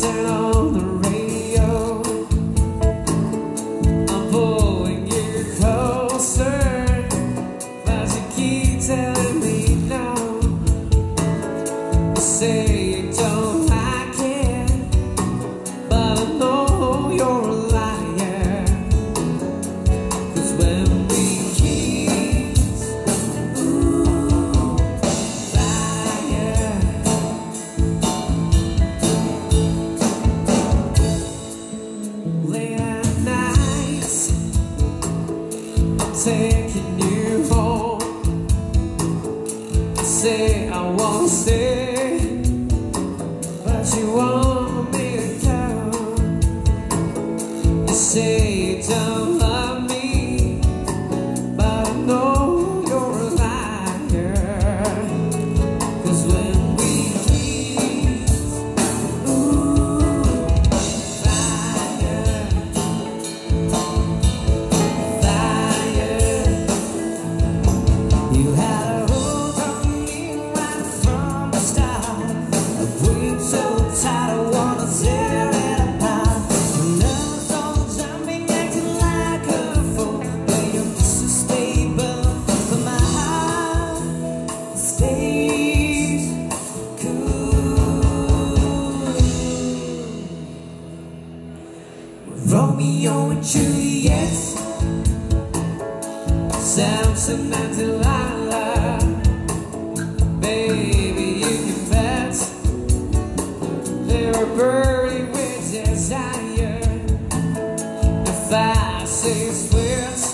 Turn on taking you home. Say I wanna stay, but you want Romeo and Juliet Samson and Delilah Baby, you can bet They were buried with desire The fire says words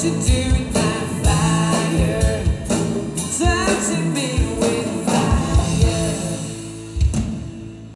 to do.